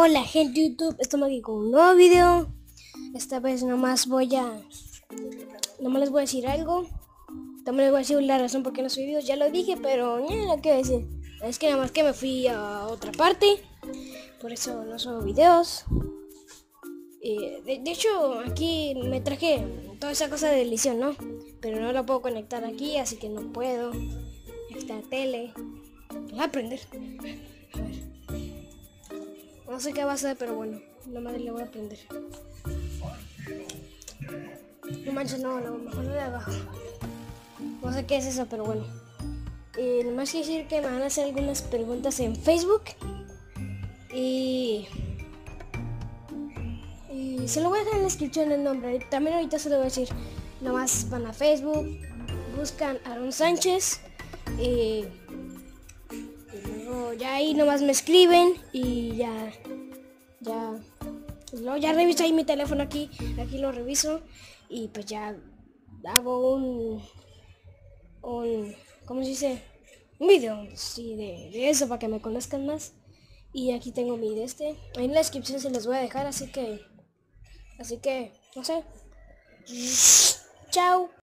Hola gente YouTube, estamos aquí con un nuevo video. Esta vez nomás voy a... Nomás les voy a decir algo. También les voy a decir la razón por qué no subí videos. Ya lo dije, pero no quiero decir. Es que nada más que me fui a otra parte. Por eso no subo videos. De, hecho, aquí me traje toda esa cosa de edición, ¿no? Pero no la puedo conectar aquí, así que no puedo. Esta tele. Voy a aprender no sé qué va a ser, pero bueno, madre le voy a aprender. No manches, no, no, mejor no de abajo. No sé qué es eso, pero bueno. Y nomás quiero decir que me van a hacer algunas preguntas en Facebook. Y... Y se lo voy a dejar en la descripción el nombre. También ahorita se lo voy a decir. Nomás van a Facebook, buscan Aaron Sánchez. Y ya ahí nomás me escriben y ya, ya, pues ya reviso ahí mi teléfono aquí, aquí lo reviso y pues ya hago un, un, ¿cómo se dice? Un video, sí, de, eso para que me conozcan más. Y aquí tengo mi de este. En la descripción se les voy a dejar, así que, así que, no sé. Chao.